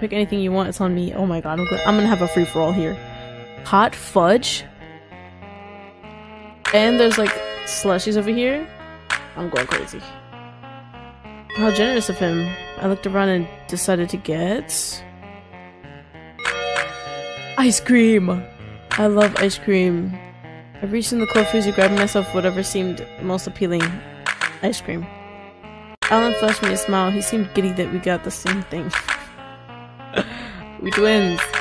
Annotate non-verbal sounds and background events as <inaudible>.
Pick anything you want. It's on me. Oh my god, I'm, go I'm gonna have a free for all here. Hot fudge. And there's like slushies over here. I'm going crazy. How generous of him. I looked around and decided to get ice cream. I love ice cream. I reached in the cold freezer, grabbing myself whatever seemed most appealing. Ice cream. Alan flashed me a smile. He seemed giddy that we got the same thing. <laughs> we twins.